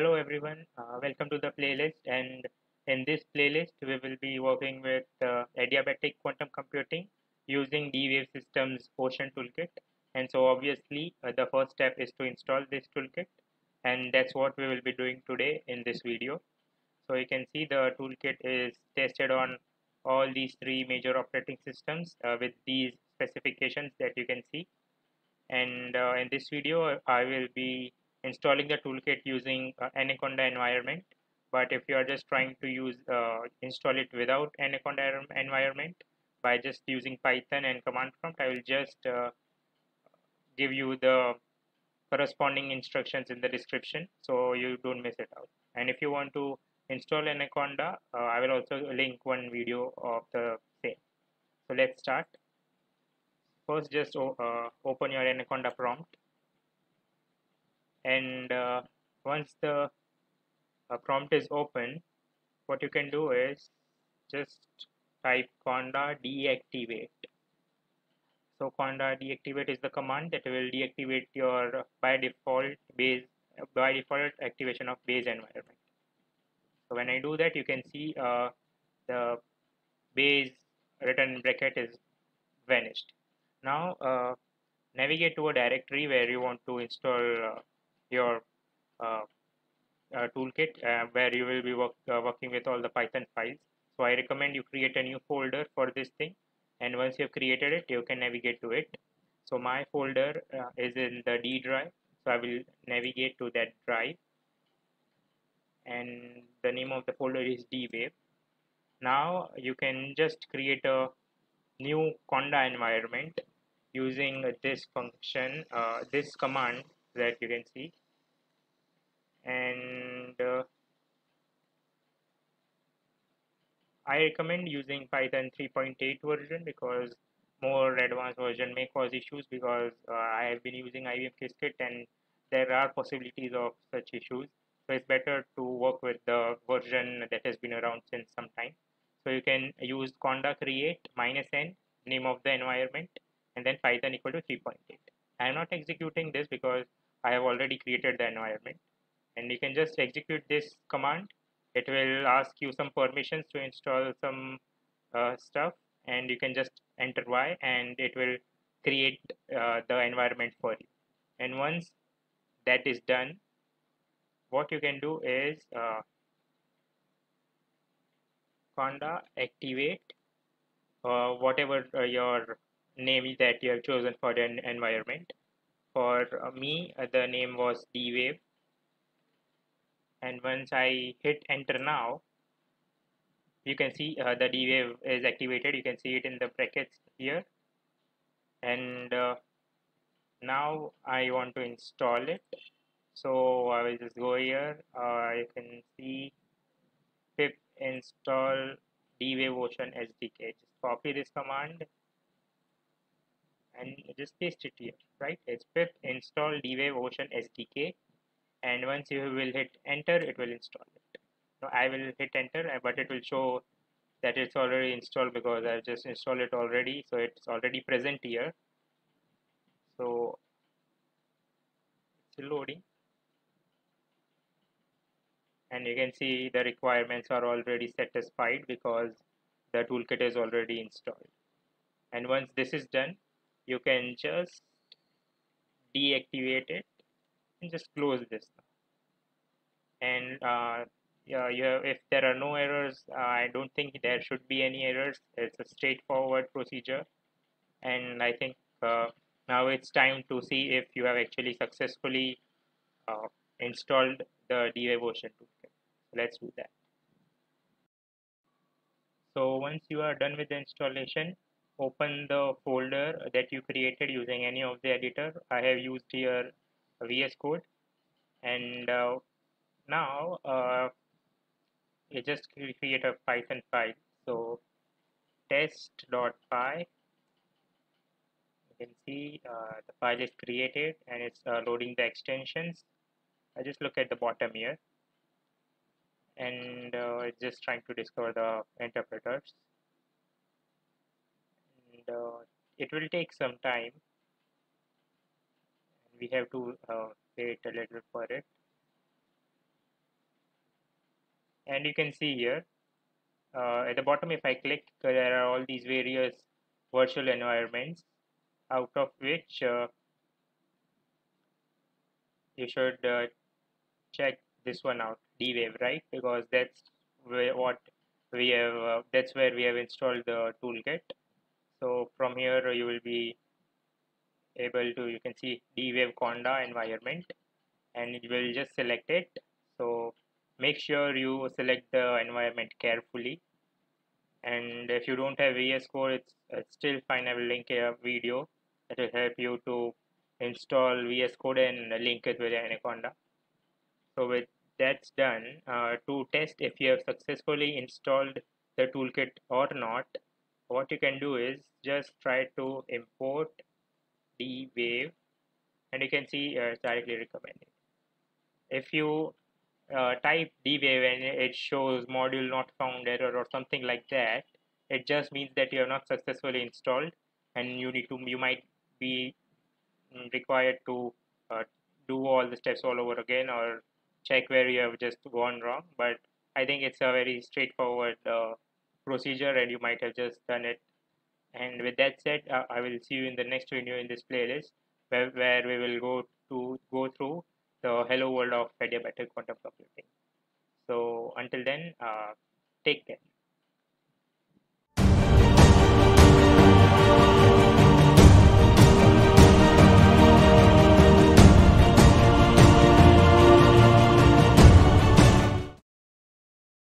Hello everyone, uh, welcome to the playlist. And in this playlist we will be working with uh, adiabatic quantum computing using D-Wave Systems Ocean toolkit. And so obviously uh, the first step is to install this toolkit. And that's what we will be doing today in this video. So you can see the toolkit is tested on all these three major operating systems uh, with these specifications that you can see. And uh, in this video I will be installing the toolkit using uh, Anaconda environment. But if you are just trying to use uh, install it without Anaconda environment by just using Python and command prompt I will just uh, give you the corresponding instructions in the description so you don't miss it out. And if you want to install Anaconda uh, I will also link one video of the same. So let's start. First just uh, open your Anaconda prompt and uh, once the uh, prompt is open what you can do is just type conda deactivate. So conda deactivate is the command that will deactivate your by default base by default activation of base environment. So when I do that you can see uh, the base written bracket is vanished. Now uh, navigate to a directory where you want to install uh, your uh, uh, toolkit uh, where you will be work, working with all the Python files. So I recommend you create a new folder for this thing and once you have created it you can navigate to it. So my folder is in the D drive so I will navigate to that drive and the name of the folder is dwave now you can just create a new conda environment using this function uh, this command that you can see and uh, I recommend using Python 3.8 version because more advanced version may cause issues because uh, I have been using IBM Qiskit and there are possibilities of such issues. So it's better to work with the version that has been around since some time. So you can use conda create minus n name of the environment and then python equal to 3.8 I am not executing this because I have already created the environment and you can just execute this command. It will ask you some permissions to install some uh, stuff and you can just enter y and it will create uh, the environment for you. And once that is done what you can do is uh, conda activate uh, whatever uh, your name is that you have chosen for the environment. For uh, me uh, the name was dwave and once I hit enter now you can see uh, the dwave is activated. You can see it in the brackets here. And uh, now I want to install it. So I will just go here. Uh, you can see pip install dwave ocean SDK just copy this command and just paste it here right? It's pip install dwave ocean SDK and once you will hit enter it will install it. Now I will hit enter uh, but it will show that it's already installed because I've just installed it already so it's already present here. So it's loading. And you can see the requirements are already satisfied because the toolkit is already installed. And once this is done you can just deactivate it just close this. And uh, yeah, you have, if there are no errors uh, I don't think there should be any errors. It's a straightforward procedure. And I think uh, now it's time to see if you have actually successfully uh, installed the ocean toolkit. Let's do that. So once you are done with the installation open the folder that you created using any of the editor. I have used here VS Code. And uh, now uh, you just create a Python file. So test.py you can see uh, the file is created and it's uh, loading the extensions. I just look at the bottom here. And uh, it's just trying to discover the interpreters. And uh, it will take some time we have to uh, wait a little for it. And you can see here uh, at the bottom if I click there are all these various virtual environments out of which uh, you should uh, check this one out D-Wave right? Because that's where what we have uh, that's where we have installed the toolkit. So from here you will be able to you can see dwave conda environment. And you will just select it. So make sure you select the environment carefully. And if you don't have VS Code it's, it's still fine. I will link a video that will help you to install VS Code and link it with Anaconda so with that's done uh, to test if you have successfully installed the toolkit or not what you can do is just try to import dwave and you can see uh, it's directly recommended. If you uh, type dwave and it shows module not found error or something like that it just means that you have not successfully installed and you need to you might be mm, required to uh, do all the steps all over again or check where you have just gone wrong. But I think it's a very straightforward uh, procedure and you might have just done it and with that said uh, I will see you in the next video in this playlist where, where we will go to go through the hello world of adiabatic quantum computing so until then uh, take care